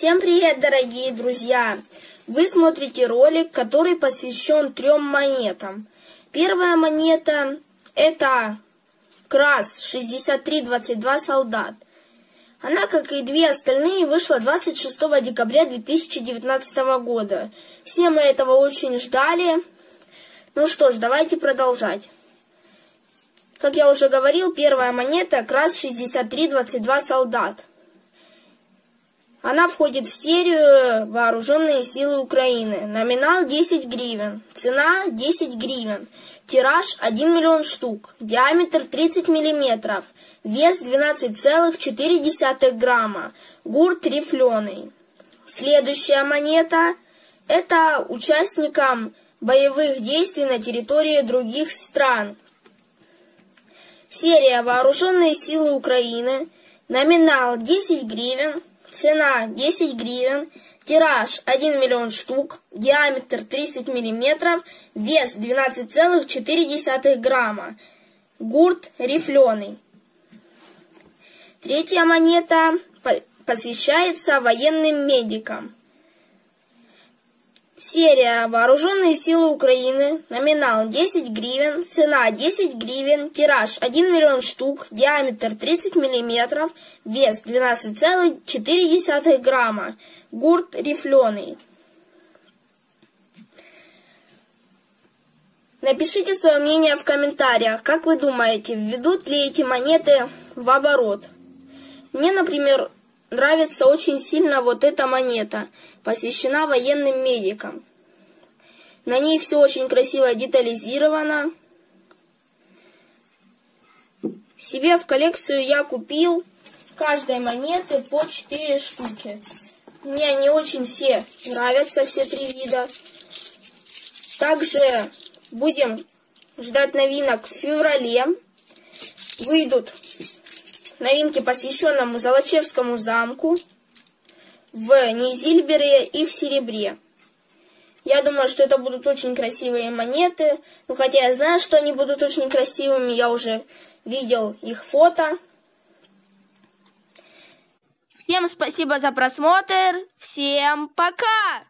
Всем привет, дорогие друзья! Вы смотрите ролик, который посвящен трем монетам. Первая монета – это КРАС 6322 «Солдат». Она, как и две остальные, вышла 26 декабря 2019 года. Все мы этого очень ждали. Ну что ж, давайте продолжать. Как я уже говорил, первая монета – КРАС 6322 «Солдат». Она входит в серию Вооруженные силы Украины. Номинал 10 гривен. Цена 10 гривен. Тираж 1 миллион штук. Диаметр 30 миллиметров. Вес 12,4 грамма. Гурт рифленый. Следующая монета – это участникам боевых действий на территории других стран. Серия Вооруженные силы Украины. Номинал 10 гривен. Цена 10 гривен, тираж 1 миллион штук, диаметр 30 миллиметров, вес 12,4 грамма, гурт рифленый. Третья монета посвящается военным медикам. Серия «Вооруженные силы Украины», номинал 10 гривен, цена 10 гривен, тираж 1 миллион штук, диаметр 30 миллиметров, вес 12,4 грамма, гурт рифленый. Напишите свое мнение в комментариях, как вы думаете, введут ли эти монеты в оборот. Мне, например, нравится очень сильно вот эта монета, посвящена военным медикам. На ней все очень красиво детализировано. Себе в коллекцию я купил каждой монеты по 4 штуки. Мне они очень все нравятся, все три вида. Также будем ждать новинок в феврале. Выйдут новинки, посвященному Золочевскому замку, в Низильбере и в Серебре. Я думаю, что это будут очень красивые монеты. Ну, хотя я знаю, что они будут очень красивыми. Я уже видел их фото. Всем спасибо за просмотр. Всем пока!